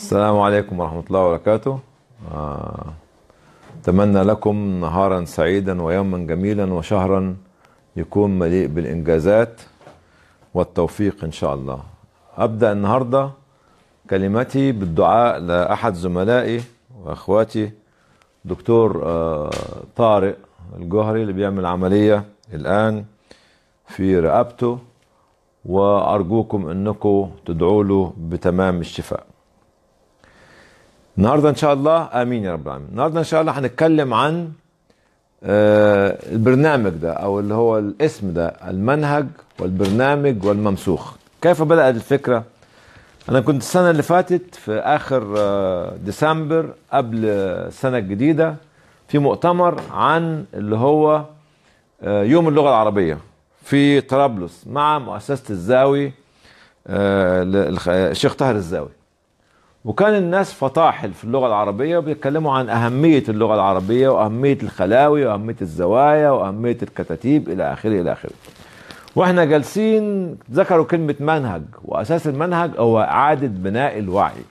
السلام عليكم ورحمة الله وبركاته. آه، أتمنى لكم نهارا سعيدا ويوما جميلا وشهرا يكون مليء بالإنجازات والتوفيق إن شاء الله. أبدأ النهاردة كلمتي بالدعاء لأحد زملائي وأخواتي دكتور آه، طارق الجوهري اللي بيعمل عملية الآن في رقبته وأرجوكم أنكم تدعوا له بتمام الشفاء. النهارده إن شاء الله آمين يا رب العالمين. النهارده إن شاء الله هنتكلم عن آه، البرنامج ده أو اللي هو الاسم ده المنهج والبرنامج والممسوخ كيف بدأت الفكرة؟ أنا كنت السنة اللي فاتت في آخر آه، ديسمبر قبل السنة الجديدة في مؤتمر عن اللي هو آه، يوم اللغة العربية في طرابلس مع مؤسسة الزاوي الشيخ طاهر الزاوي. وكان الناس فطاحل في اللغة العربية وبيتكلموا عن أهمية اللغة العربية وأهمية الخلاوي وأهمية الزوايا وأهمية الكتاتيب إلى آخره إلى آخره. وإحنا جالسين ذكروا كلمة منهج وأساس المنهج هو إعادة بناء الوعي.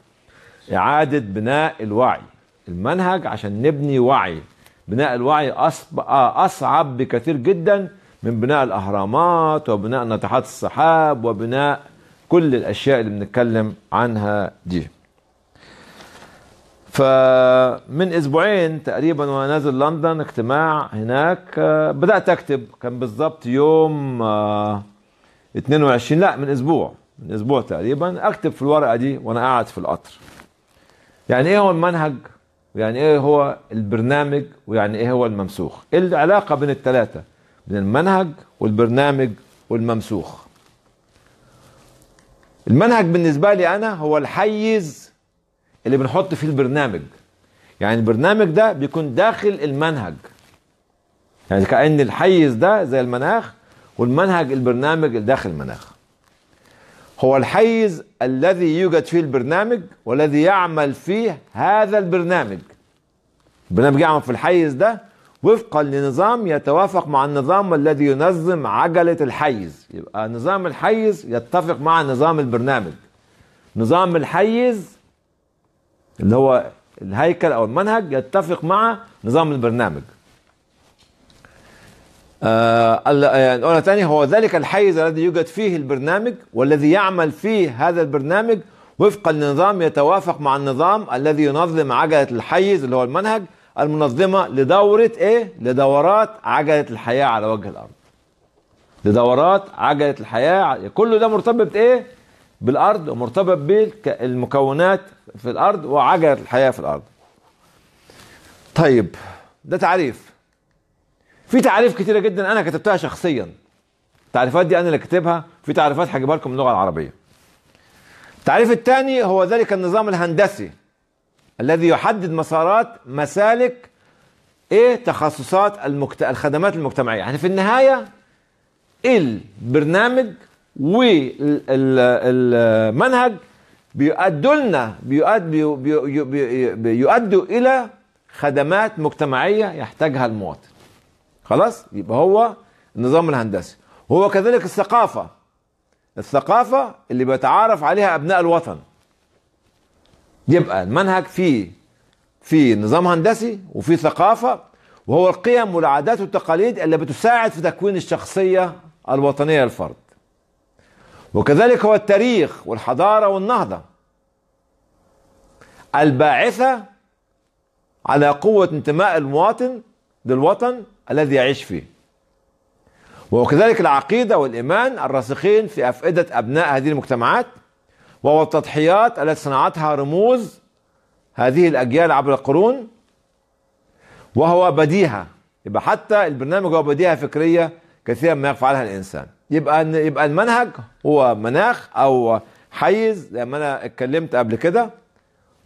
إعادة بناء الوعي. المنهج عشان نبني وعي. بناء الوعي أصعب بكثير جدا من بناء الأهرامات وبناء ناطحات السحاب وبناء كل الأشياء اللي بنتكلم عنها دي. فمن أسبوعين تقريبا وأنا نازل لندن اجتماع هناك. آه، بدأت أكتب. كان بالظبط يوم آه، 22 لا من أسبوع. من أسبوع تقريبا. أكتب في الورقة دي وأنا قاعد في القطر. يعني إيه هو المنهج؟ ويعني إيه هو البرنامج؟ ويعني إيه هو الممسوخ؟ إيه العلاقة بين الثلاثه بين المنهج والبرنامج والممسوخ. المنهج بالنسبة لي أنا هو الحيز اللي بنحط فيه البرنامج. يعني البرنامج ده بيكون داخل المنهج. يعني كأن الحيز ده زي المناخ والمنهج البرنامج اللي داخل المناخ. هو الحيز الذي يوجد فيه البرنامج والذي يعمل فيه هذا البرنامج. البرنامج يعمل في الحيز ده وفقا لنظام يتوافق مع النظام الذي ينظم عجلة الحيز. يبقى نظام الحيز يتفق مع نظام البرنامج. نظام الحيز اللي هو الهيكل أو المنهج يتفق مع نظام البرنامج آه آه، نقولها تاني هو ذلك الحيز الذي يوجد فيه البرنامج والذي يعمل فيه هذا البرنامج وفقا لنظام يتوافق مع النظام الذي ينظم عجلة الحيز اللي هو المنهج المنظمة لدورة إيه؟ لدورات عجلة الحياة على وجه الأرض. لدورات عجلة الحياة كل ده مرتبط إيه؟ بالأرض ومرتبط بالمكونات في الأرض وعجلة الحياة في الأرض. طيب ده تعريف. في تعريف كتيرة جدا أنا كتبتها شخصيا. التعريفات دي أنا اللي كاتبها في تعريفات هجيبها لكم من اللغة العربية. التعريف الثاني هو ذلك النظام الهندسي الذي يحدد مسارات مسالك إيه تخصصات المكت... الخدمات المجتمعية يعني في النهاية البرنامج والمنهج بيؤدوا لنا بيؤد... بي... بي... بي... بيؤدوا إلى خدمات مجتمعية يحتاجها المواطن. خلاص؟ يبقى هو النظام الهندسي. وهو كذلك الثقافة. الثقافة اللي بيتعارف عليها أبناء الوطن. يبقى المنهج فيه في نظام هندسي وفي ثقافة وهو القيم والعادات والتقاليد اللي بتساعد في تكوين الشخصية الوطنية للفرد. وكذلك هو التاريخ والحضارة والنهضة. الباعثة على قوة انتماء المواطن للوطن الذي يعيش فيه. وكذلك العقيدة والإيمان الراسخين في أفئدة أبناء هذه المجتمعات وهو التضحيات التي صنعتها رموز هذه الأجيال عبر القرون وهو بديهة. يبقى حتى البرنامج هو بديهة فكرية كثيرا ما يفعلها الإنسان. يبقى يبقى المنهج هو مناخ أو حيز زي ما أنا اتكلمت قبل كده.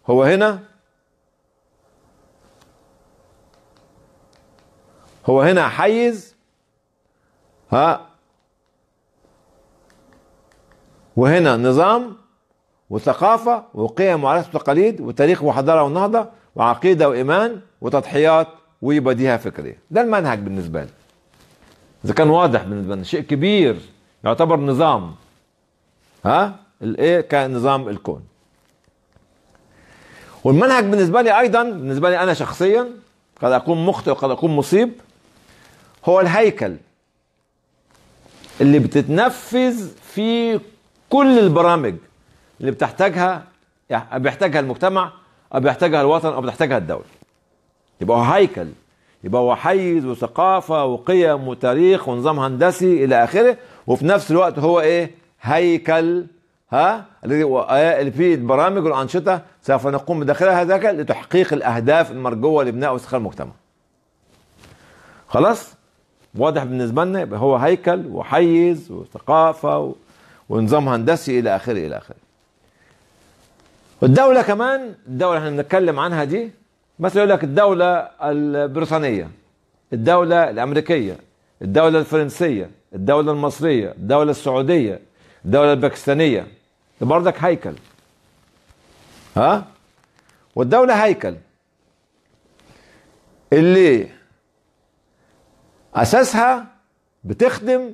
هو هنا؟ هو هنا حيز؟ ها؟ وهنا نظام وثقافة وقيم وعادات وتقاليد وتاريخ وحضارة ونهضة وعقيدة وإيمان وتضحيات وبديهة فكرية ده المنهج بالنسبة لي. إذا كان واضح بالنسبة لنا شيء كبير يعتبر نظام. ها؟ الايه كنظام الكون. والمنهج بالنسبة لي أيضا بالنسبة لي أنا شخصيا قد أكون مخطئ وقد أكون مصيب هو الهيكل اللي بتتنفذ في كل البرامج اللي بتحتاجها يعني بيحتاجها المجتمع أو بيحتاجها الوطن أو بتحتاجها الدولة. يبقى هو هيكل يبقى هو حيز وثقافة وقيم وتاريخ ونظام هندسي إلى آخره وفي نفس الوقت هو إيه؟ هيكل. ها؟ الذي اللي فيه البرامج والانشطه سوف نقوم بداخلها هذاك لتحقيق الأهداف المرجوة لبناء واستقرار المجتمع. خلاص؟ واضح بالنسبة لنا؟ يبقى هو هيكل وحيز وثقافة و... ونظام هندسي إلى آخره إلى آخره. والدولة كمان الدولة إحنا بنتكلم عنها دي مثلا يقول لك الدولة البريطانية الدولة الأمريكية الدولة الفرنسية الدولة المصرية الدولة السعودية الدولة الباكستانية. ده برضك هيكل. ها؟ والدولة هيكل. اللي أساسها بتخدم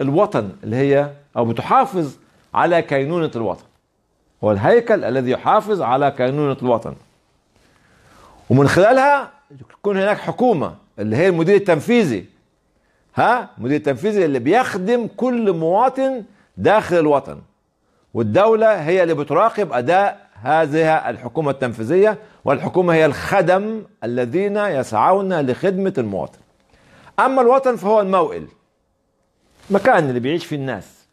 الوطن اللي هي أو بتحافظ على كينونة الوطن. هو الهيكل الذي يحافظ على كينونة الوطن. ومن خلالها يكون هناك حكومة اللي هي المدير التنفيذي. ها؟ المدير التنفيذي اللي بيخدم كل مواطن داخل الوطن. والدولة هي اللي بتراقب أداء هذه الحكومة التنفيذية والحكومة هي الخدم الذين يسعون لخدمة المواطن. أما الوطن فهو الموئل مكان اللي بيعيش فيه الناس.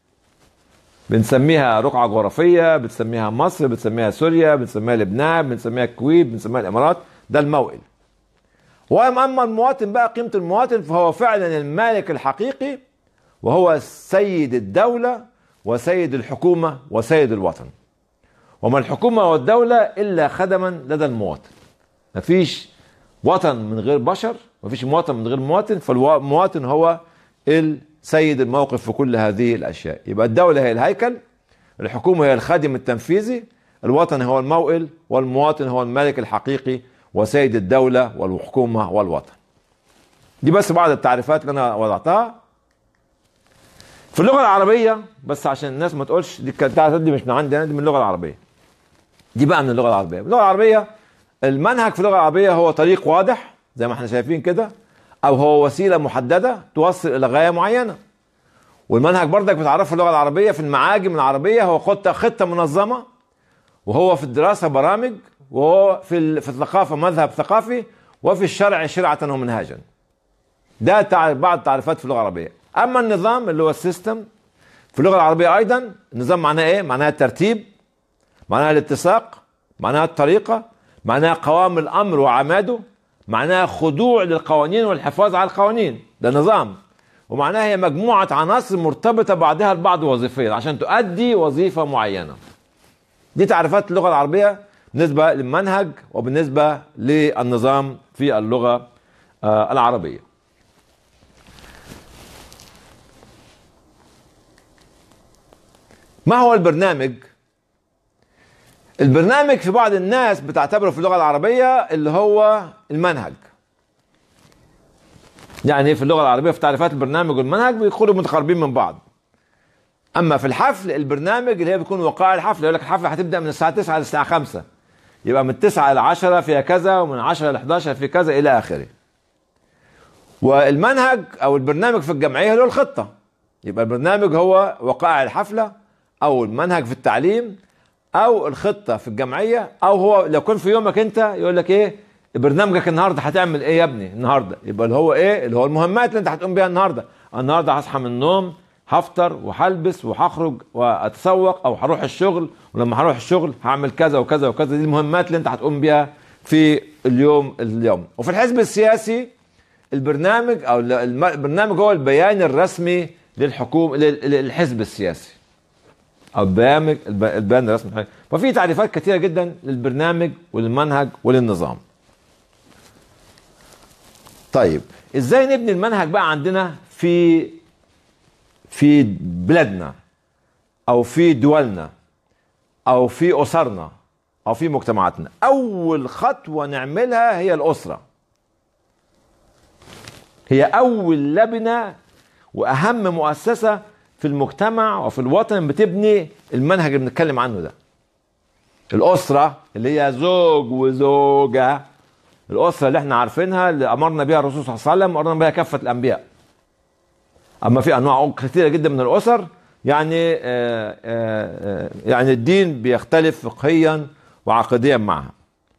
بنسميها رقعة جغرافية بنسميها مصر بنسميها سوريا بنسميها لبنان بنسميها الكويت بنسميها الإمارات ده الموئل. وأما المواطن بقى قيمة المواطن فهو فعلا المالك الحقيقي وهو سيد الدولة وسيد الحكومة وسيد الوطن. وما الحكومة والدولة إلا خدما لدى المواطن. مفيش وطن من غير بشر مفيش مواطن من غير مواطن فالمواطن هو السيد الموقف في كل هذه الأشياء. يبقى الدولة هي الهيكل الحكومة هي الخادم التنفيذي الوطن هو الموئل والمواطن هو الملك الحقيقي وسيد الدولة والحكومة والوطن. دي بس بعض التعريفات اللي أنا وضعتها. في اللغة العربية بس عشان الناس ما تقولش دي التعريفات دي مش من عندي أنا دي من اللغة العربية. دي بقى من اللغة العربية. اللغة العربية المنهج في اللغة العربية هو طريق واضح زي ما إحنا شايفين كده أو هو وسيلة محددة توصل إلى غاية معينة. والمنهج برضك بتعرفه في اللغة العربية في المعاجم العربية هو خطة خطة منظمة وهو في الدراسة برامج وهو في في الثقافة مذهب ثقافي وفي الشرع شرعة ومنهاجا. ده بعض التعريفات في اللغة العربية. أما النظام اللي هو السيستم في اللغة العربية أيضا النظام معناه إيه؟ معناه الترتيب معناه الاتساق معناه الطريقة معناه قوام الأمر وعماده معناه خضوع للقوانين والحفاظ على القوانين. ده نظام. ومعناها هي مجموعة عناصر مرتبطة بعضها البعض وظيفيا عشان تؤدي وظيفة معينة. دي تعريفات اللغة العربية بالنسبة للمنهج وبالنسبة للنظام في اللغة العربية. ما هو البرنامج؟ البرنامج في بعض الناس بتعتبره في اللغة العربية اللي هو المنهج. يعني في اللغة العربية في تعريفات البرنامج والمنهج بيدخلوا متقاربين من بعض. أما في الحفل البرنامج اللي هي بيكون وقائع الحفل يقول لك الحفلة هتبدأ من الساعة 9 للساعة 5 يبقى من 9 ل 10 فيها كذا ومن 10 ل 11 في كذا إلى آخره. والمنهج أو البرنامج في الجمعية هو الخطة. يبقى البرنامج هو وقائع الحفلة أو المنهج في التعليم أو الخطة في الجمعية أو هو لو كان في يومك أنت يقول لك إيه برنامجك النهارده هتعمل إيه يا ابني؟ النهارده. يبقى اللي هو إيه؟ اللي هو المهمات اللي أنت هتقوم بيها النهارده. النهارده هصحى من النوم هفطر وهلبس وهخرج وأتسوق أو هروح الشغل ولما هروح الشغل هعمل كذا وكذا وكذا. دي المهمات اللي أنت هتقوم بيها في اليوم اليوم. وفي الحزب السياسي البرنامج أو البرنامج هو البيان الرسمي للحكومه للحزب السياسي. أو البرنامج البيان الرسمي ففي تعريفات كثيره جدا للبرنامج وللمنهج وللنظام. طيب إزاي نبني المنهج بقى عندنا في في بلادنا أو في دولنا أو في أسرنا أو في مجتمعاتنا؟ أول خطوة نعملها هي الأسرة. هي أول لبنه وأهم مؤسسة في المجتمع وفي الوطن بتبني المنهج اللي بنتكلم عنه ده. الأسرة اللي هي زوج وزوجة الأسرة اللي إحنا عارفينها اللي أمرنا بها الرسول صلى الله عليه وسلم وامرنا بها كافة الأنبياء. أما في أنواع كثيره جدا من الأسر يعني آه، آه، آه، يعني الدين بيختلف فقهيا وعقديا معها.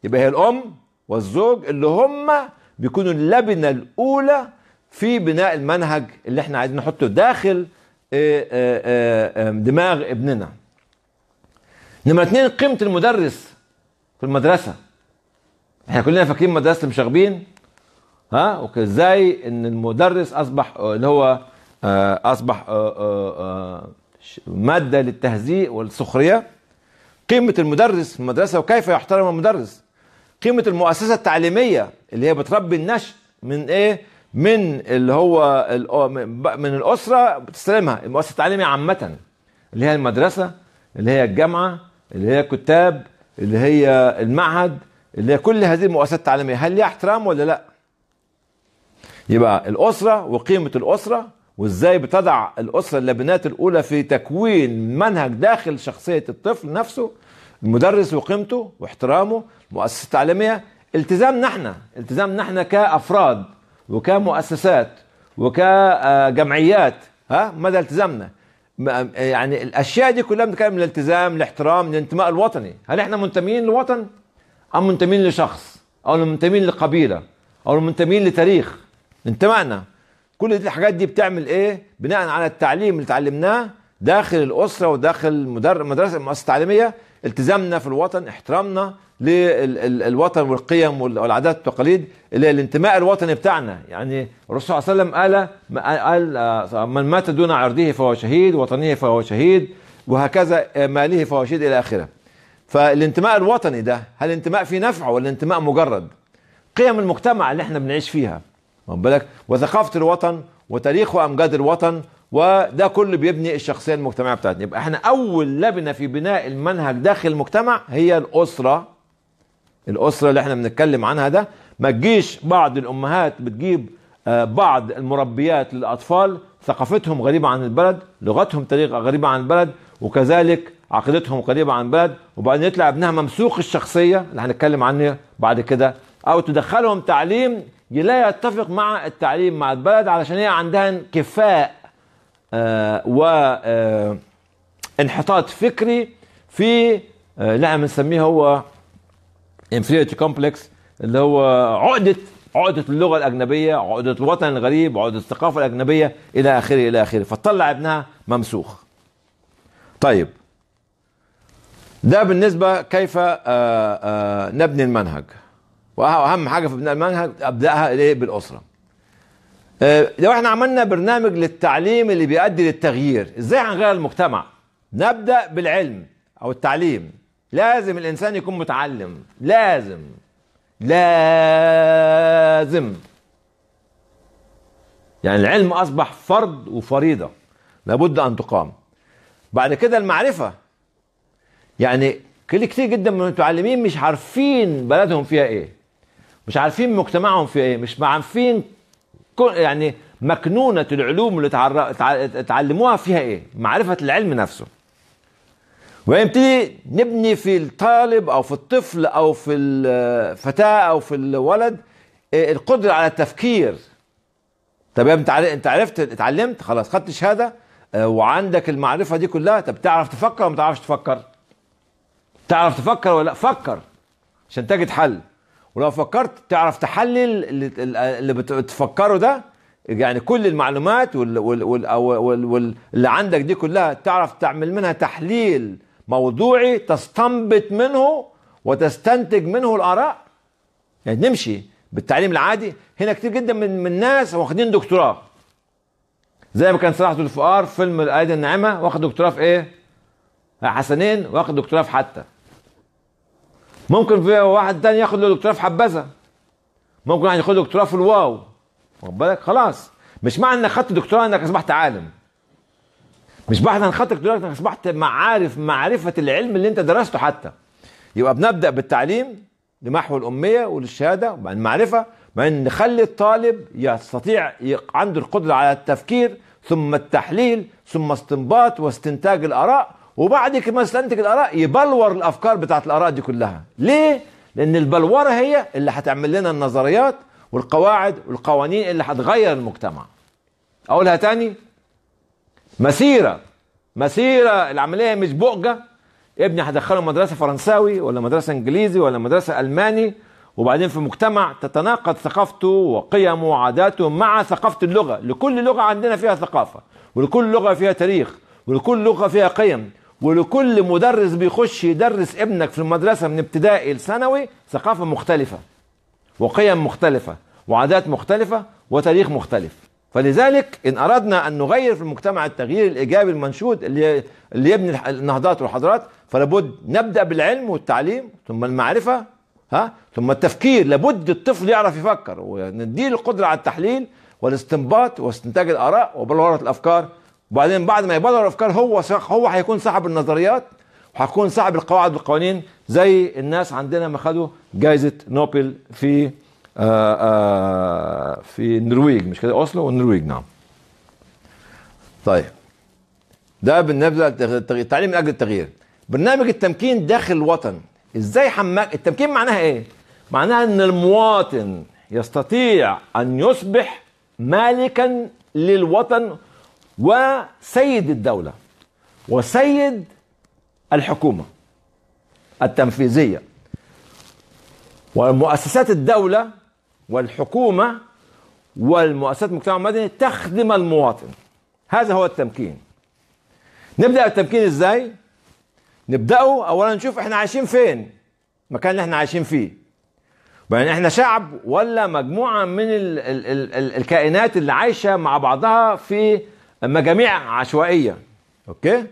يبقى هي الأم والزوج اللي هم بيكونوا اللبنة الأولى في بناء المنهج اللي إحنا عايزين نحطه داخل دماغ ابننا. نمرة اتنين قيمة المدرس في المدرسة. إحنا كلنا فاكرين مدرسة المشاغبين ها؟ وازاي إن المدرس أصبح اللي هو آه، أصبح آه، آه، مادة للتهزيء والسخرية. قيمة المدرس في المدرسة وكيف يحترم المدرس؟ قيمة المؤسسة التعليمية اللي هي بتربي النشء من إيه؟ من اللي هو الأ- من الأسرة بتستلمها المؤسسة التعليمية عامة اللي هي المدرسة اللي هي الجامعة اللي هي الكتاب اللي هي المعهد اللي هي كل هذه المؤسسات التعليمية. هل ليها احترام ولا لا؟ يبقى الأسرة وقيمة الأسرة وإزاي بتضع الأسرة اللبنات الأولى في تكوين منهج داخل شخصية الطفل نفسه المدرس وقيمته واحترامه المؤسسة التعليمية. التزامنا إحنا التزامنا إحنا كأفراد. وكمؤسسات وكجمعيات ها؟ مدى التزامنا يعني الأشياء دي كلها بنتكلم من الالتزام الاحترام الانتماء الوطني. هل إحنا منتمين للوطن؟ أم منتمين لشخص؟ أو منتمين لقبيلة؟ أو منتمين لتاريخ؟ انتمائنا. كل دي الحاجات دي بتعمل إيه؟ بناء على التعليم اللي اتعلمناه داخل الأسرة وداخل المدرسة المؤسسه التعليميه التزامنا في الوطن احترامنا للوطن والقيم وال- والعادات والتقاليد اللي هي الانتماء الوطني بتاعنا. يعني الرسول صلى الله عليه وسلم قال قال آه، من مات دون عرضه فهو شهيد وطنه فهو شهيد وهكذا ماله فهو شهيد إلى آخره. فالانتماء الوطني ده هل انتماء فيه نفع ولا انتماء مجرد؟ قيم المجتمع اللي إحنا بنعيش فيها. واخد بالك؟ وثقافة الوطن وتاريخ وامجاد الوطن وده كله بيبني الشخصية المجتمعية بتاعتنا. يبقى إحنا أول لبنة في بناء المنهج داخل المجتمع هي الأسرة الأسرة اللي إحنا بنتكلم عنها ده ما تجيش بعض الأمهات بتجيب آه، بعض المربيات للأطفال ثقافتهم غريبة عن البلد لغتهم طريقه غريبة عن البلد وكذلك عقيدتهم غريبة عن البلد وبعدين يطلع ابنها ممسوخ الشخصية اللي هنتكلم عنه بعد كده أو تدخلهم تعليم لا يتفق مع التعليم مع البلد علشان هي عندها انكفاء آه و آه انحطاط فكري في آه اللي إحنا بنسميه هو inferiority complex اللي هو عقدة عقدة اللغة الأجنبية عقدة الوطن الغريب عقدة الثقافة الأجنبية إلى آخره إلى آخره. فتطلع ابنها ممسوخ. طيب. ده بالنسبة كيف آه، آه، نبني المنهج. وأهم حاجة في بناء المنهج أبدأها إيه؟ بالأسرة. آه، لو إحنا عملنا برنامج للتعليم اللي بيؤدي للتغيير إزاي هنغير المجتمع؟ نبدأ بالعلم أو التعليم. لازم الإنسان يكون متعلم. لازم. لازم. يعني العلم أصبح فرض وفريضة. لابد أن تقام. بعد كده المعرفة. يعني كل كتير جدا من المتعلمين مش عارفين بلدهم فيها إيه. مش عارفين مجتمعهم فيها إيه. مش عارفين يعني مكنونة العلوم اللي اتعلموها فيها إيه. معرفة العلم نفسه. ونبتدي نبني في الطالب أو في الطفل أو في الفتاة أو في الولد إيه، القدرة على التفكير. طب يا انت عر- انت عرفت اتعلمت خلاص خدت شهادة آه، وعندك المعرفة دي كلها طب تعرف تفكر ولا ما تعرفش تفكر؟ تعرف تفكر ولا لأ؟ فكر عشان تجد حل. ولو فكرت تعرف تحلل اللي, اللي بت- بتفكره ده. يعني كل المعلومات وال وال وال وال وال اللي عندك دي كلها تعرف تعمل منها تحليل. موضوعي تستنبط منه وتستنتج منه الآراء. يعني نمشي بالتعليم العادي. هنا كتير جدا من من الناس واخدين دكتوراه. زي ما كان صلاح الفقار فيلم الايدي الناعمة واخد دكتوراه في إيه؟ حسنين واخد دكتوراه في حتى. ممكن في واحد تاني ياخد له دكتوراه في حبذا. ممكن واحد ياخد دكتوراه في الواو. واخد بالك؟ خلاص. مش معنى إنك خدت دكتوراه إنك أصبحت عالم. مش انك خدت دكتوراه انك أصبحت معارف معرفة العلم اللي أنت درسته حتى. يبقى بنبدأ بالتعليم لمحو الأمية وللشهادة وبعدين المعرفه بعدين نخلي الطالب يستطيع عنده القدرة على التفكير ثم التحليل ثم استنباط واستنتاج الآراء وبعد كده ما يستنتج الآراء يبلور الأفكار بتاعت الآراء دي كلها. ليه؟ لأن البلورة هي اللي هتعمل لنا النظريات والقواعد والقوانين اللي هتغير المجتمع. أقولها تاني؟ مسيرة. مسيرة العملية مش بؤجة. ابني هدخله مدرسة فرنساوي ولا مدرسة إنجليزي ولا مدرسة ألماني. وبعدين في مجتمع تتناقض ثقافته وقيمه وعاداته مع ثقافة اللغة. لكل لغة عندنا فيها ثقافة ولكل لغة فيها تاريخ ولكل لغة فيها قيم ولكل مدرس بيخش يدرس ابنك في المدرسة من ابتدائي لثانوي ثقافة مختلفة وقيم مختلفة وعادات مختلفة وتاريخ مختلف. فلذلك إن أردنا أن نغير في المجتمع التغيير الإيجابي المنشود اللي اللي يبني النهضات والحضارات فلابد نبدأ بالعلم والتعليم ثم المعرفة ها ثم التفكير. لابد الطفل يعرف يفكر ونديه القدرة على التحليل والاستنباط واستنتاج الآراء وبلورة الأفكار. وبعدين بعد ما يبلور الأفكار هو هو هيكون صاحب النظريات وهيكون صاحب القواعد والقوانين زي الناس عندنا ما خدوا جائزة نوبل في في النرويج مش كده؟ أوسلو والنرويج نعم. طيب. ده بالنسبة للتعليم من أجل التغيير. برنامج التمكين داخل الوطن إزاي حماك التمكين معناها إيه؟ معناها إن المواطن يستطيع أن يصبح مالكا للوطن وسيد الدولة وسيد الحكومة التنفيذية. ومؤسسات الدولة والحكومة والمؤسسات المجتمع المدني تخدم المواطن. هذا هو التمكين. نبدأ التمكين إزاي؟ نبدأه. اولا نشوف إحنا عايشين فين. المكان اللي إحنا عايشين فيه. يعني إحنا شعب ولا مجموعة من ال ال ال ال الكائنات اللي عايشة مع بعضها في مجاميع عشوائية. أوكي؟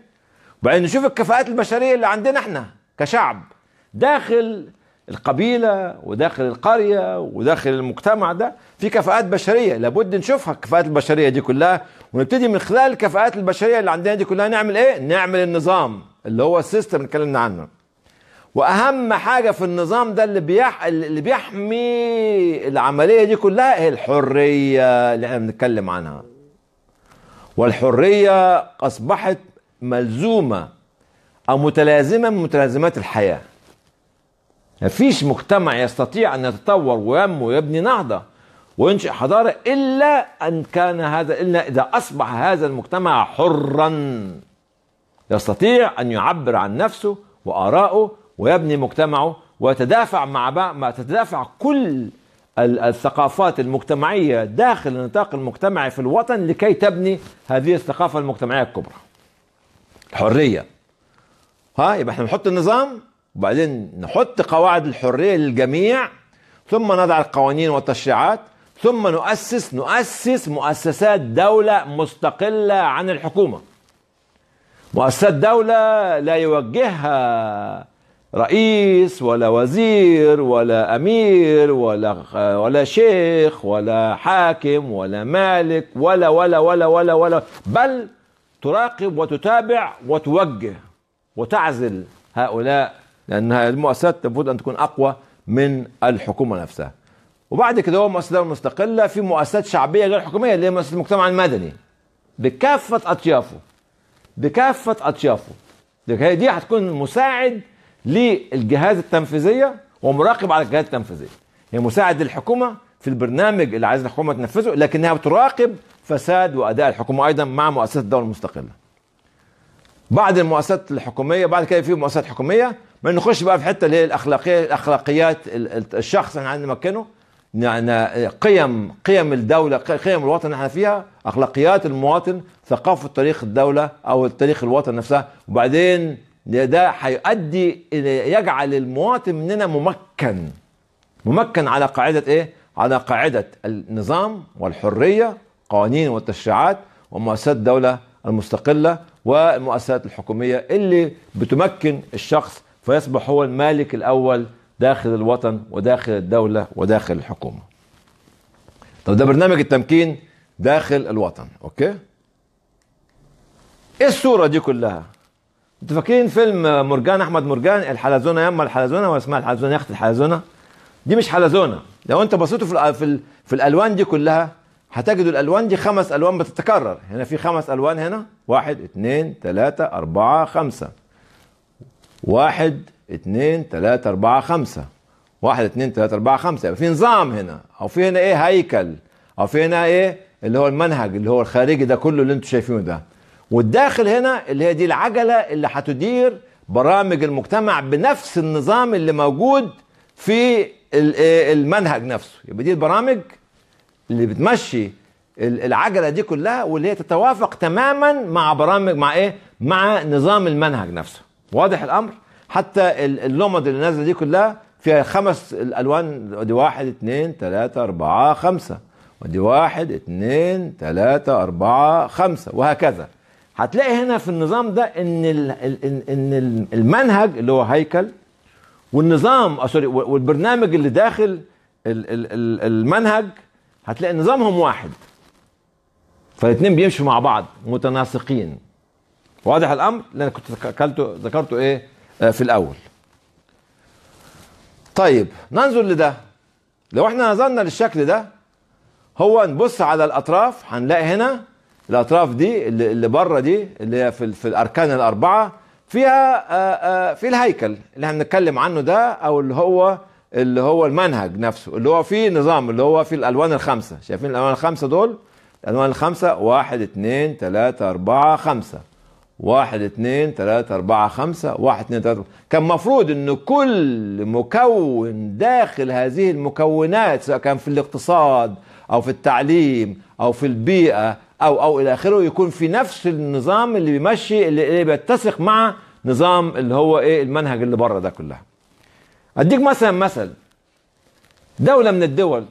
وبعدين نشوف الكفاءات البشرية اللي عندنا إحنا كشعب. داخل القبيلة وداخل القرية وداخل المجتمع ده في كفاءات بشرية لابد نشوفها الكفاءات البشرية دي كلها ونبتدي من خلال الكفاءات البشرية اللي عندنا دي كلها نعمل إيه؟ نعمل النظام اللي هو ال system اللي اتكلمنا عنه. وأهم حاجة في النظام ده اللي بيح اللي بيحمي العملية دي كلها هي الحرية اللي إحنا بنتكلم عنها. والحرية أصبحت ملزومة أو متلازمة من متلازمات الحياة. مفيش مجتمع يستطيع أن يتطور وينمو ويبني نهضة وينشئ حضارة إلا أن كان هذا إلا إذا أصبح هذا المجتمع حرا يستطيع أن يعبر عن نفسه وارائه ويبني مجتمعه ويتدافع مع ما تتدافع كل الثقافات المجتمعية داخل النطاق المجتمعي في الوطن لكي تبني هذه الثقافة المجتمعية الكبرى. الحرية. ها يبقى إحنا نحط النظام وبعدين نحط قواعد الحرية للجميع ثم نضع القوانين والتشريعات ثم نؤسس نؤسس مؤسسات دولة مستقلة عن الحكومة. مؤسسات دولة لا يوجهها رئيس ولا وزير ولا أمير ولا ولا شيخ ولا حاكم ولا مالك ولا ولا ولا ولا ولا بل تراقب وتتابع وتوجه وتعزل هؤلاء لأن المؤسسات المفروض أن تكون أقوى من الحكومة نفسها. وبعد كده هو مؤسسات مستقلة في مؤسسات شعبية غير حكومية اللي هي مؤسسة المجتمع المدني. بكافة أطيافه بكافة أطيافه. دي هتكون مساعد للجهاز التنفيذية ومراقب على الجهاز التنفيذية. هي مساعد للحكومة في البرنامج اللي عايز الحكومة تنفذه لكنها بتراقب فساد وأداء الحكومة أيضا مع مؤسسات الدولة المستقلة. بعد المؤسسات الحكومية بعد كده في مؤسسات حكومية ما نخش بقى في حتة اللي هي الأخلاقية الأخلاقيات الشخص اللي عايزين نمكنه قيم قيم الدولة قيم الوطن اللي إحنا فيها أخلاقيات المواطن ثقافة تاريخ الدولة أو تاريخ الوطن نفسها. وبعدين ده هيؤدي يجعل المواطن مننا ممكن. ممكن على قاعدة إيه؟ على قاعدة النظام والحرية قوانين والتشريعات ومؤسسات الدولة المستقلة والمؤسسات الحكومية اللي بتمكن الشخص فيصبح هو المالك الأول داخل الوطن وداخل الدولة وداخل الحكومة. طب ده برنامج التمكين داخل الوطن، أوكي؟ إيه الصورة دي كلها؟ أنتوا فاكرين فيلم مرجان أحمد مرجان الحلزونة يما الحلزونة ولا اسمها الحلزونة يا اخت الحلزونة؟ دي مش حلزونة، لو أنت بصيتوا في, في الألوان دي كلها هتجدوا الألوان دي خمس ألوان بتتكرر. هنا في خمس ألوان هنا. واحد اثنين ثلاثة أربعة خمسة. واحد اثنين ثلاثة أربعة خمسة. واحد اثنين ثلاثة أربعة خمسة. يبقى في نظام هنا. أو في هنا إيه؟ هيكل. أو في هنا إيه؟ اللي هو المنهج اللي هو الخارجي ده كله اللي أنتم شايفينه ده. والداخل هنا اللي هي دي العجلة اللي هتدير برامج المجتمع بنفس النظام اللي موجود في إيه المنهج نفسه. يبقى دي البرامج اللي بتمشي ال- العجلة دي كلها واللي هي تتوافق تماما مع برامج مع إيه؟ مع نظام المنهج نفسه. واضح الأمر؟ حتى ال- اللمض اللي نازلة دي كلها فيها خمس الألوان ودي واحد اثنين ثلاثة أربعة خمسة ودي واحد اثنين ثلاثة أربعة خمسة وهكذا. هتلاقي هنا في النظام ده إن ان المنهج اللي هو هيكل والنظام آه، سوري والبرنامج اللي داخل ال- ال- ال- المنهج هتلاقي نظامهم واحد. فالاثنين بيمشوا مع بعض متناسقين. واضح الأمر؟ اللي أنا كنت ذكرته ذكرته إيه؟ آه، في الأول. طيب ننظر لده. لو إحنا نظرنا للشكل ده هو نبص على الأطراف هنلاقي هنا الأطراف دي اللي, اللي بره دي اللي هي في, في الأركان الأربعة فيها آه، آه، في الهيكل. اللي هنتكلم عنه ده أو اللي هو اللي هو المنهج نفسه اللي هو فيه نظام اللي هو في الألوان الخمسة. شايفين الألوان الخمسة دول؟ الألوان الخمسة واحد اثنين ثلاثة أربعة خمسة. واحد اثنين ثلاثة أربعة خمسة. واحد اثنين ثلاثة كان مفروض أن كل مكون داخل هذه المكونات سواء كان في الاقتصاد أو في التعليم أو في البيئة أو أو إلى آخره يكون في نفس النظام اللي بيمشي اللي, بيتسق مع نظام اللي هو إيه المنهج اللي بره ده كلها. أديك مثلا مثل دولة من الدول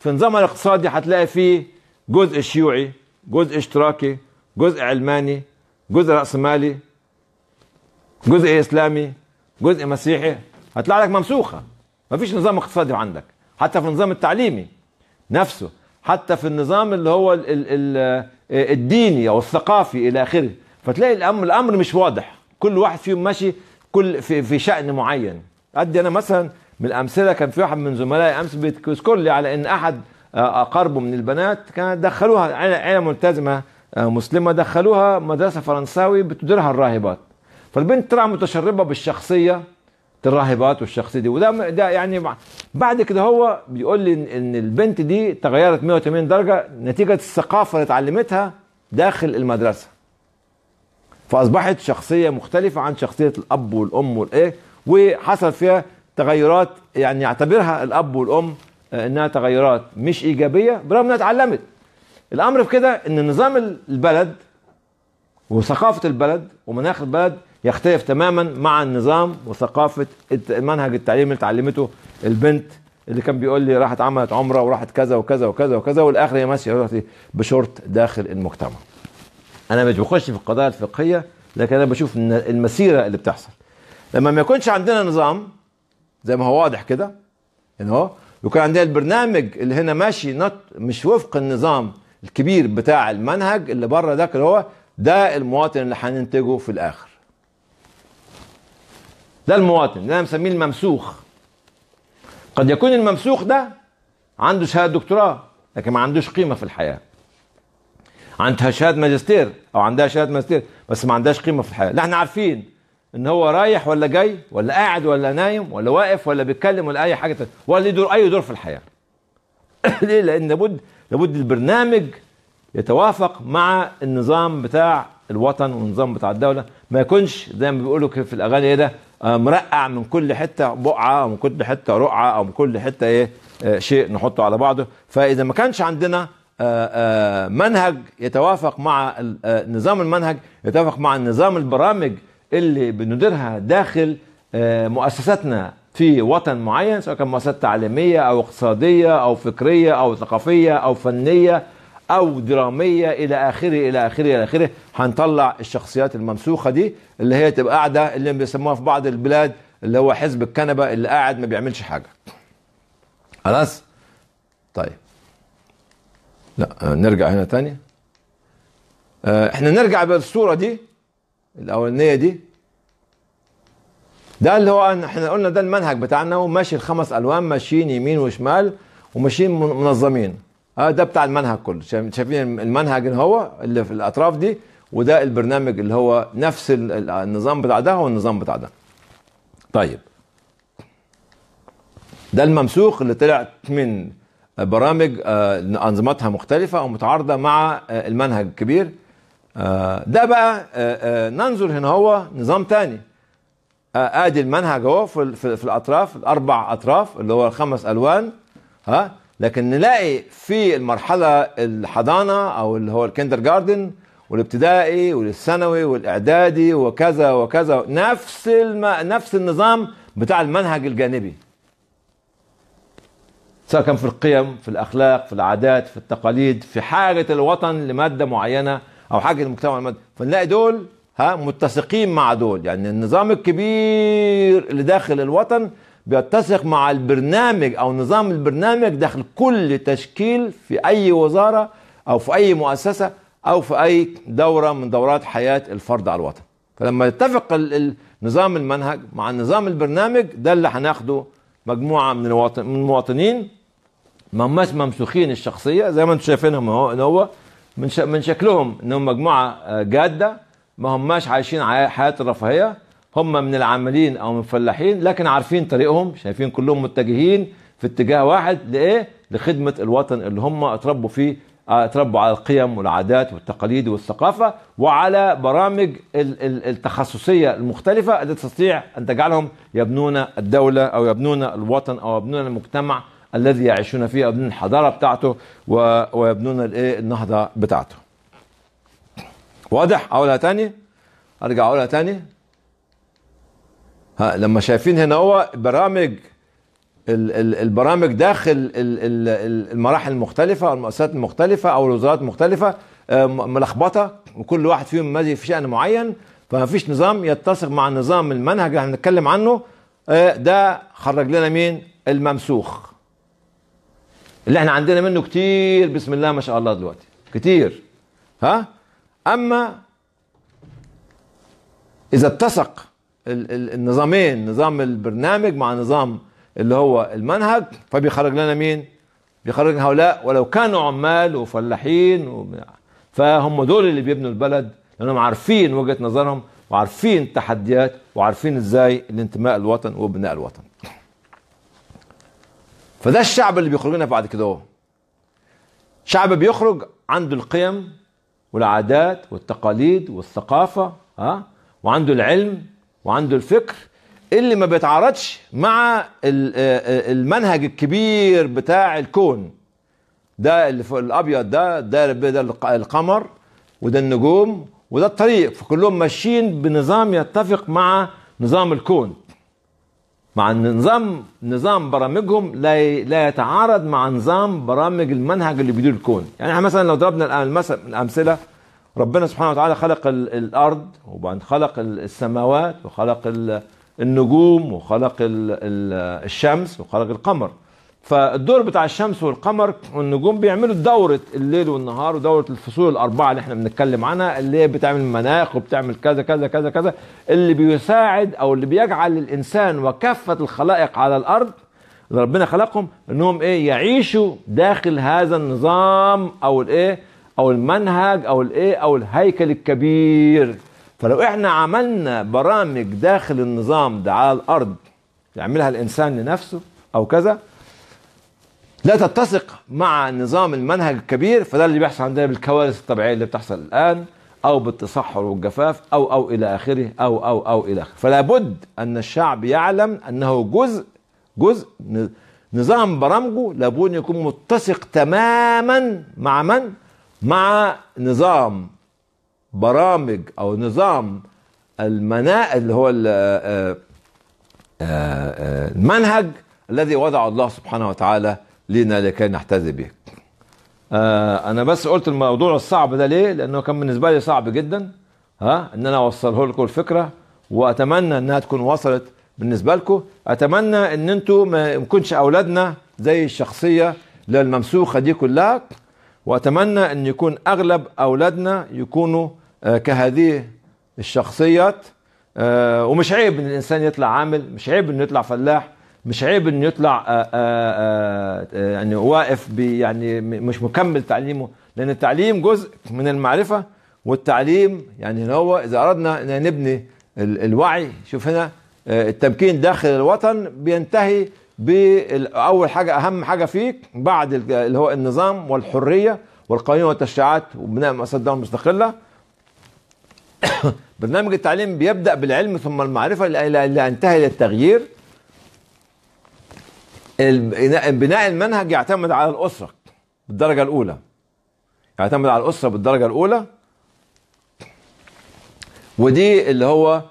في نظامها الاقتصادي هتلاقي فيه جزء شيوعي جزء اشتراكي جزء علماني جزء رأسمالي جزء إسلامي جزء مسيحي. هتطلع لك ممسوخة. مفيش نظام اقتصادي عندك. حتى في النظام التعليمي نفسه. حتى في النظام اللي هو ال ال ال الديني أو الثقافي إلى آخره. فتلاقي الامر الأمر مش واضح. كل واحد فيهم ماشي كل في, في شأن معين. أدي أنا مثلا من الأمثلة كان في واحد من زملائي أمس بيذكر لي على إن أحد آه، اقاربه من البنات كانت دخلوها عيلة ملتزمة آه، مسلمة دخلوها مدرسة فرنساوي بتديرها الراهبات. فالبنت طلع متشربة بالشخصية الراهبات والشخصية دي. وده ده يعني بعد كده هو بيقول لي ان إن البنت دي تغيرت 180 درجة نتيجة الثقافة اللي اتعلمتها داخل المدرسة. فأصبحت شخصية مختلفة عن شخصية الأب والأم والإيه وحصل فيها تغيرات يعني يعتبرها الأب والأم آه، إنها تغيرات مش إيجابية برغم إنها اتعلمت الأمر في كده إن نظام البلد وثقافة البلد ومناخ البلد يختلف تماما مع النظام وثقافة الت- المنهج التعليمي اللي اتعلمته البنت اللي كان بيقول لي راحت عملت عمرة وراحت كذا وكذا وكذا وكذا والآخر هي ماشيه بشورت داخل المجتمع. أنا مش بخش في القضايا الفقهية لكن أنا بشوف المسيرة اللي بتحصل. لما ما يكونش عندنا نظام زي ما هو واضح كده ان هو يكون عندنا البرنامج اللي هنا ماشي نط مش وفق النظام الكبير بتاع المنهج اللي بره ده اللي هو ده المواطن اللي هننتجه في الآخر. ده المواطن اللي أنا مسميه الممسوخ. قد يكون الممسوخ ده عنده شهادة دكتوراه لكن ما عندوش قيمة في الحياة. عندها شهادة ماجستير أو عندها شهادة ماجستير بس ما عندهاش قيمة في الحياة. لا إحنا عارفين إن هو رايح ولا جاي ولا قاعد ولا نايم ولا واقف ولا بيتكلم ولا أي حاجة تانية. ولا دور أي دور في الحياة. ليه؟ لأن لابد لابد البرنامج يتوافق مع النظام بتاع الوطن والنظام بتاع الدولة. ما يكونش زي ما بيقولوا كده في الأغاني إيه ده آه، مرقع من كل حتة بقعة أو من كل حتة رقعة أو من كل حتة إيه آه، شيء نحطه على بعضه. فإذا ما كانش عندنا آه، منهج يتوافق مع نظام المنهج يتوافق مع نظام البرامج اللي بنديرها داخل آه، مؤسساتنا في وطن معين سواء كان مؤسسات تعليمية أو اقتصادية أو فكرية أو ثقافية أو فنية أو درامية إلى آخره إلى آخره إلى آخره. هنطلع الشخصيات الممسوخة دي اللي هي تبقى قاعدة اللي بيسموها في بعض البلاد اللي هو حزب الكنبة اللي قاعد ما بيعملش حاجة. خلاص؟ طيب. لا نرجع هنا تاني. آه، إحنا نرجع بالصورة دي. الأولانية دي ده اللي هو إحنا قلنا ده المنهج بتاعنا وماشي الخمس ألوان ماشيين يمين وشمال وماشيين من- منظمين. آه ده بتاع المنهج كله. شايف- شايفين المنهج اللي هو اللي في الأطراف دي وده البرنامج اللي هو نفس ال- ال- النظام بتاع ده هو النظام بتاع ده. طيب. ده الممسوخ اللي طلع من برامج آه، أنظمتها مختلفة أو متعارضه مع آه، المنهج الكبير. ده بقى آه، آه، ننظر هنا هو نظام تاني. آه، آدي المنهج اهو في, في الأطراف الأربع أطراف اللي هو الخمس ألوان ها؟ لكن نلاقي في المرحلة الحضانة أو اللي هو الكندر جاردن والابتدائي والثانوي والإعدادي وكذا وكذا نفس الم... نفس النظام بتاع المنهج الجانبي. سواء كان في القيم في الأخلاق في العادات في التقاليد في حاجة الوطن لمادة معينة أو حاجة المجتمع لمادة. فنلاقي دول ها متسقين مع دول. يعني النظام الكبير اللي داخل الوطن بيتسق مع البرنامج أو نظام البرنامج داخل كل تشكيل في أي وزارة أو في أي مؤسسة أو في أي دورة من دورات حياة الفرد على الوطن. فلما يتفق نظام المنهج مع نظام البرنامج ده اللي هناخده مجموعة من المواطنين. ما هماش ممسوخين الشخصية زي ما أنتم شايفينهم هو من. من شكلهم إنهم مجموعة آه، جادة ما هماش عايشين حياة الرفاهية هم من العاملين أو من الفلاحين لكن عارفين طريقهم شايفين كلهم متجهين في اتجاه واحد لإيه؟ لخدمة الوطن اللي هم اتربوا فيه آه، اتربوا على القيم والعادات والتقاليد والثقافة وعلى برامج ال- ال- التخصصية المختلفة التي تستطيع أن تجعلهم يبنون الدولة أو يبنون الوطن أو يبنون المجتمع الذي يعيشون فيه يبنون الحضارة بتاعته ويبنون الايه النهضة بتاعته. واضح؟ أقولها تاني؟ أرجع أقولها تاني؟ ها لما شايفين هنا هو برامج ال- ال- البرامج داخل ال- ال- ال- المراحل المختلفة أو المؤسسات المختلفة أو الوزارات المختلفة آه، ملخبطة وكل واحد فيهم ماشي في شأن معين فما فيش نظام يتسق مع نظام المنهج اللي هنتكلم عنه آه، ده خرج لنا مين؟ الممسوخ اللي إحنا عندنا منه كتير بسم الله ما شاء الله دلوقتي. كتير. ها؟ أما إذا اتسق ال- ال- النظامين نظام البرنامج مع نظام اللي هو المنهج فبيخرج لنا مين؟ بيخرج هؤلاء ولو كانوا عمال وفلاحين و... فهم دول اللي بيبنوا البلد لأنهم عارفين وجهة نظرهم وعارفين التحديات وعارفين إزاي الانتماء الوطن وبناء الوطن. فده الشعب اللي بيخرج لنا بعد كده. شعب بيخرج عنده القيم والعادات والتقاليد والثقافة ها وعنده العلم وعنده الفكر اللي ما بيتعارضش مع ال- المنهج الكبير بتاع الكون. ده اللي فوق الأبيض ده ده ده الق- القمر وده النجوم وده الطريق. فكلهم ماشيين بنظام يتفق مع نظام الكون. مع ان نظام برامجهم لا لا يتعارض مع نظام برامج المنهج اللي بيدير الكون. يعني إحنا مثلا لو ضربنا الأمثلة ربنا سبحانه وتعالى خلق ال- الأرض وبعدين خلق ال- السماوات وخلق ال- النجوم وخلق ال- ال- الشمس وخلق القمر. فالدور بتاع الشمس والقمر والنجوم بيعملوا دورة الليل والنهار ودورة الفصول الأربعة اللي إحنا بنتكلم عنها اللي هي بتعمل مناخ وبتعمل كذا كذا كذا كذا اللي بيساعد أو اللي بيجعل الإنسان وكافة الخلائق على الأرض اللي ربنا خلقهم إنهم إيه يعيشوا داخل هذا النظام أو الايه أو المنهج أو الايه أو الهيكل الكبير. فلو إحنا عملنا برامج داخل النظام ده على الأرض يعملها الإنسان لنفسه أو كذا لا تتسق مع نظام المنهج الكبير فده اللي بيحصل عندنا بالكوارث الطبيعية اللي بتحصل الآن أو بالتصحر والجفاف أو أو إلى آخره أو أو أو إلى آخره. فلا بد أن الشعب يعلم أنه جزء جزء نظام برامجه لابد يكون متسق تماما مع من؟ مع نظام برامج أو نظام المنا اللي هو آه، آه، آه، المنهج الذي وضعه الله سبحانه وتعالى لنا لكي نحتذي به. آه أنا بس قلت الموضوع الصعب ده ليه؟ لأنه كان بالنسبة لي صعب جدا ها إن أنا أوصله لكم الفكرة وأتمنى إنها تكون وصلت بالنسبة لكم. أتمنى إن أنتم ما يكونش أولادنا زي الشخصية للممسوخه دي كلها. وأتمنى إن يكون أغلب أولادنا يكونوا آه كهذه الشخصيات. آه ومش عيب إن الإنسان يطلع عامل مش عيب إنه يطلع فلاح. مش عيب إنه يطلع آآ آآ آآ يعني واقف يعني مش مكمل تعليمه لأن التعليم جزء من المعرفة والتعليم يعني هو إذا أردنا إن نبني ال- الوعي شوف هنا آه، التمكين داخل الوطن بينتهي باول حاجة أهم حاجة فيك بعد ال- اللي هو النظام والحرية والقوانين والتشريعات وبناء مؤسسات الدولة المستقله برنامج التعليم بيبدأ بالعلم ثم المعرفة إلى التغيير. البناء بناء المنهج يعتمد على الأسرة بالدرجة الأولى. يعتمد على الأسرة بالدرجة الأولى. ودي اللي هو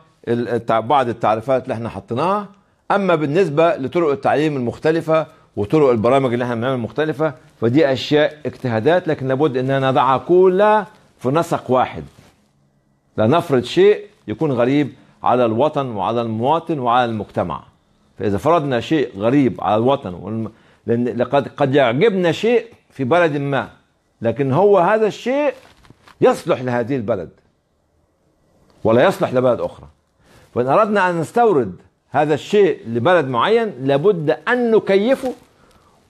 بعض التعريفات اللي إحنا حطيناها. أما بالنسبة لطرق التعليم المختلفة وطرق البرامج اللي إحنا بنعملها المختلفة فدي أشياء اجتهادات لكن لابد اننا نضعها كلها في نسق واحد. لا نفرض شيء يكون غريب على الوطن وعلى المواطن وعلى المجتمع. فإذا فرضنا شيء غريب على الوطن والم... لأن لقد قد يعجبنا شيء في بلد ما. لكن هو هذا الشيء يصلح لهذه البلد ولا يصلح لبلد أخرى. فان أردنا أن نستورد هذا الشيء لبلد معين لابد أن نكيفه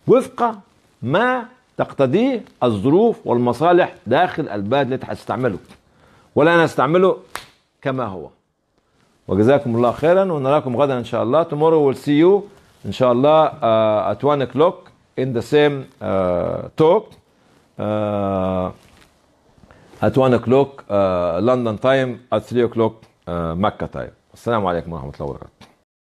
وفق ما تقتضيه الظروف والمصالح داخل البلد التي هتستعمله ولا نستعمله كما هو. وجزاكم الله خيرا ونراكم غدا ان شاء الله tomorrow we'll see you ان شاء الله uh, at 1 o'clock in the same uh, talk uh, at 1 o'clock uh, London time at 3 o'clock uh, Mecca time السلام عليكم ورحمة الله وبركاته